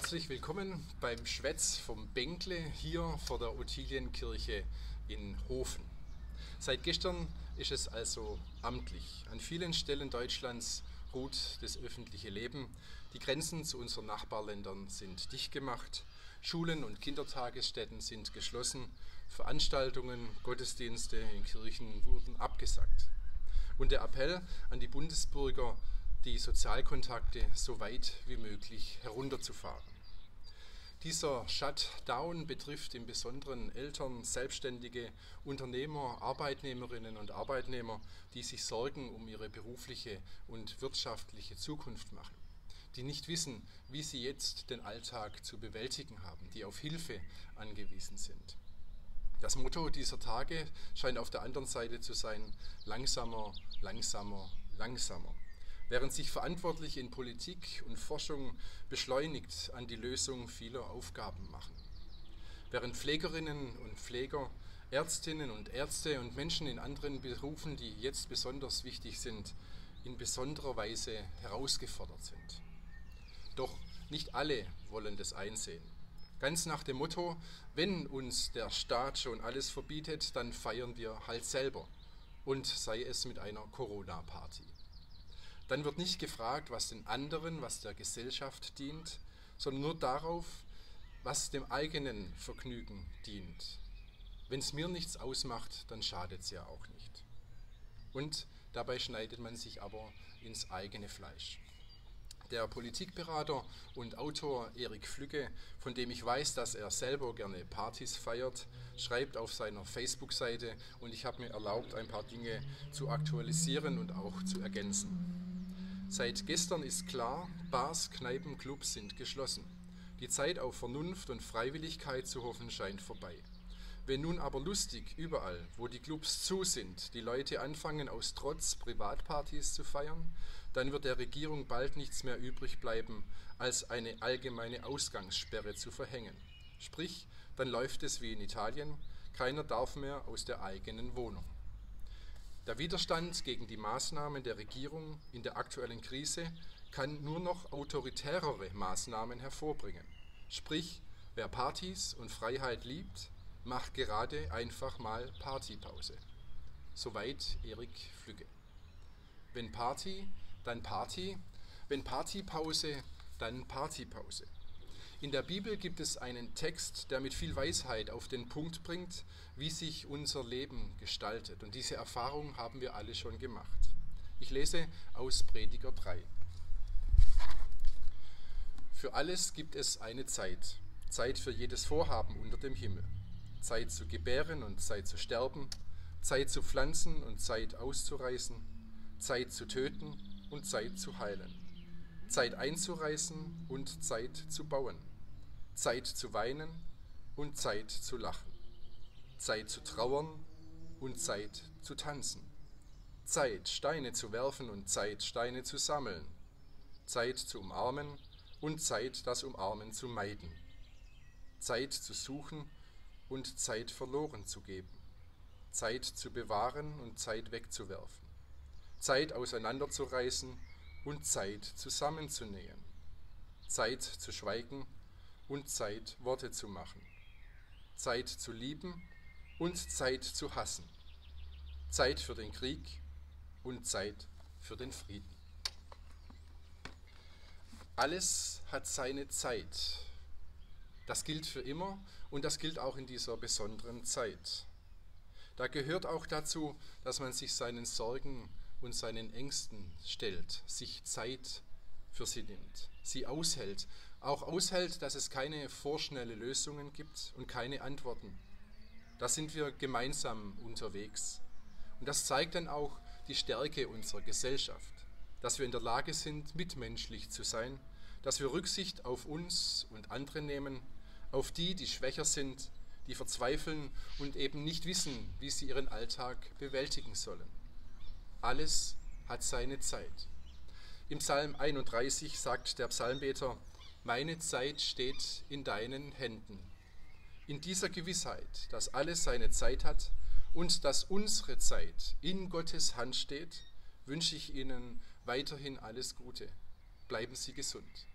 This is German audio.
Herzlich willkommen beim Schwätz vom Bänkle hier vor der Ottilienkirche in Hofen. Seit gestern ist es also amtlich. An vielen Stellen Deutschlands ruht das öffentliche Leben. Die Grenzen zu unseren Nachbarländern sind dicht gemacht. Schulen und Kindertagesstätten sind geschlossen. Veranstaltungen, Gottesdienste in Kirchen wurden abgesagt. Und der Appell an die Bundesbürger, die Sozialkontakte so weit wie möglich herunterzufahren. Dieser Shutdown betrifft im Besonderen Eltern, Selbstständige, Unternehmer, Arbeitnehmerinnen und Arbeitnehmer, die sich Sorgen um ihre berufliche und wirtschaftliche Zukunft machen, die nicht wissen, wie sie jetzt den Alltag zu bewältigen haben, die auf Hilfe angewiesen sind. Das Motto dieser Tage scheint auf der anderen Seite zu sein, langsamer, langsamer, langsamer während sich Verantwortliche in Politik und Forschung beschleunigt an die Lösung vieler Aufgaben machen. Während Pflegerinnen und Pfleger, Ärztinnen und Ärzte und Menschen in anderen Berufen, die jetzt besonders wichtig sind, in besonderer Weise herausgefordert sind. Doch nicht alle wollen das einsehen. Ganz nach dem Motto, wenn uns der Staat schon alles verbietet, dann feiern wir halt selber und sei es mit einer Corona-Party. Dann wird nicht gefragt, was den anderen, was der Gesellschaft dient, sondern nur darauf, was dem eigenen Vergnügen dient. Wenn es mir nichts ausmacht, dann schadet es ja auch nicht. Und dabei schneidet man sich aber ins eigene Fleisch. Der Politikberater und Autor Erik Flügge, von dem ich weiß, dass er selber gerne Partys feiert, schreibt auf seiner Facebook-Seite und ich habe mir erlaubt, ein paar Dinge zu aktualisieren und auch zu ergänzen. Seit gestern ist klar, Bars, Kneipen, Clubs sind geschlossen. Die Zeit auf Vernunft und Freiwilligkeit zu hoffen scheint vorbei. Wenn nun aber lustig überall, wo die Clubs zu sind, die Leute anfangen aus Trotz Privatpartys zu feiern, dann wird der Regierung bald nichts mehr übrig bleiben, als eine allgemeine Ausgangssperre zu verhängen. Sprich, dann läuft es wie in Italien, keiner darf mehr aus der eigenen Wohnung. Der Widerstand gegen die Maßnahmen der Regierung in der aktuellen Krise kann nur noch autoritärere Maßnahmen hervorbringen. Sprich, wer Partys und Freiheit liebt, macht gerade einfach mal Partypause. Soweit Erik Flügge. Wenn Party, dann Party. Wenn Partypause, dann Partypause. In der Bibel gibt es einen Text, der mit viel Weisheit auf den Punkt bringt, wie sich unser Leben gestaltet. Und diese Erfahrung haben wir alle schon gemacht. Ich lese aus Prediger 3. Für alles gibt es eine Zeit, Zeit für jedes Vorhaben unter dem Himmel, Zeit zu gebären und Zeit zu sterben, Zeit zu pflanzen und Zeit auszureißen, Zeit zu töten und Zeit zu heilen, Zeit einzureißen und Zeit zu bauen Zeit zu weinen und Zeit zu lachen, Zeit zu trauern und Zeit zu tanzen, Zeit Steine zu werfen und Zeit Steine zu sammeln, Zeit zu umarmen und Zeit das Umarmen zu meiden, Zeit zu suchen und Zeit verloren zu geben, Zeit zu bewahren und Zeit wegzuwerfen, Zeit auseinanderzureißen und Zeit zusammenzunähen, Zeit zu schweigen und Zeit, Worte zu machen. Zeit zu lieben und Zeit zu hassen. Zeit für den Krieg und Zeit für den Frieden. Alles hat seine Zeit. Das gilt für immer und das gilt auch in dieser besonderen Zeit. Da gehört auch dazu, dass man sich seinen Sorgen und seinen Ängsten stellt, sich Zeit für sie nimmt, sie aushält auch aushält, dass es keine vorschnelle Lösungen gibt und keine Antworten. Da sind wir gemeinsam unterwegs. Und das zeigt dann auch die Stärke unserer Gesellschaft, dass wir in der Lage sind, mitmenschlich zu sein, dass wir Rücksicht auf uns und andere nehmen, auf die, die schwächer sind, die verzweifeln und eben nicht wissen, wie sie ihren Alltag bewältigen sollen. Alles hat seine Zeit. Im Psalm 31 sagt der Psalmbeter, meine Zeit steht in deinen Händen. In dieser Gewissheit, dass alles seine Zeit hat und dass unsere Zeit in Gottes Hand steht, wünsche ich Ihnen weiterhin alles Gute. Bleiben Sie gesund.